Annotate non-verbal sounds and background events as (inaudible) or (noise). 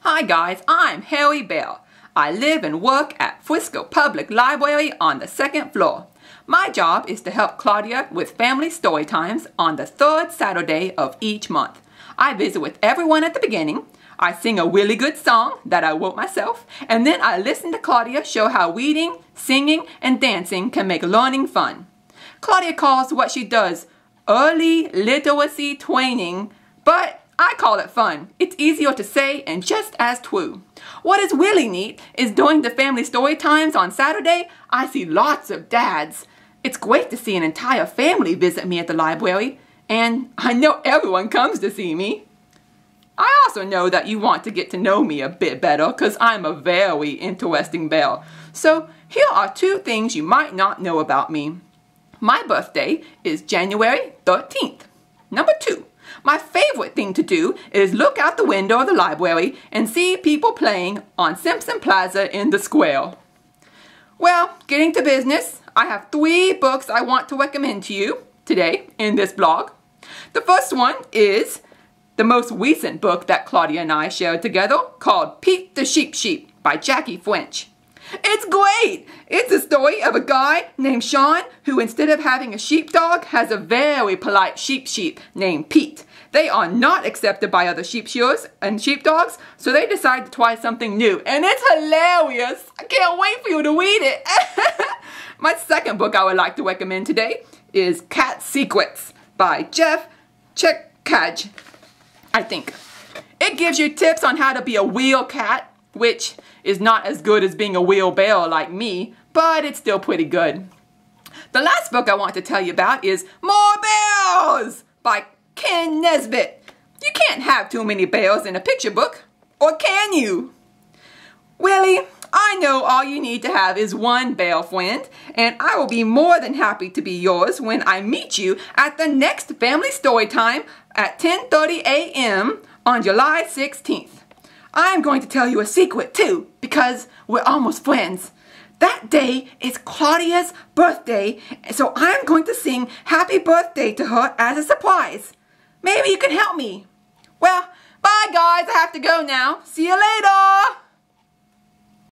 Hi guys, I'm Harry Bear. I live and work at Frisco Public Library on the second floor. My job is to help Claudia with family story times on the third Saturday of each month. I visit with everyone at the beginning. I sing a really good song that I wrote myself, and then I listen to Claudia show how reading, singing, and dancing can make learning fun. Claudia calls what she does early literacy training, but call it fun. It's easier to say and just as true. What is really neat is during the family story times on Saturday, I see lots of dads. It's great to see an entire family visit me at the library, and I know everyone comes to see me. I also know that you want to get to know me a bit better because I'm a very interesting belle. So here are two things you might not know about me. My birthday is January 13th. Number two, my favorite thing to do is look out the window of the library and see people playing on Simpson Plaza in the square. Well, getting to business, I have three books I want to recommend to you today in this blog. The first one is the most recent book that Claudia and I shared together called Pete the Sheep Sheep by Jackie French. It's great! It's a story of a guy named Sean who instead of having a sheepdog has a very polite sheep sheep named Pete. They are not accepted by other sheep shearers and sheepdogs, so they decide to try something new. And it's hilarious! I can't wait for you to read it! (laughs) My second book I would like to recommend today is Cat Secrets by Jef Czekaj, I think. It gives you tips on how to be a real cat, which is not as good as being a wheelbarrow like me, but it's still pretty good. The last book I want to tell you about is More Bears by Kenn Nesbitt. You can't have too many bells in a picture book, or can you? Willie, I know all you need to have is one bear friend, and I will be more than happy to be yours when I meet you at the next family story time at 10.30 a.m. on July 16th. I'm going to tell you a secret too, because we're almost friends. That day is Claudia's birthday, so I'm going to sing happy birthday to her as a surprise. Maybe you can help me. Well, bye guys, I have to go now. See you later.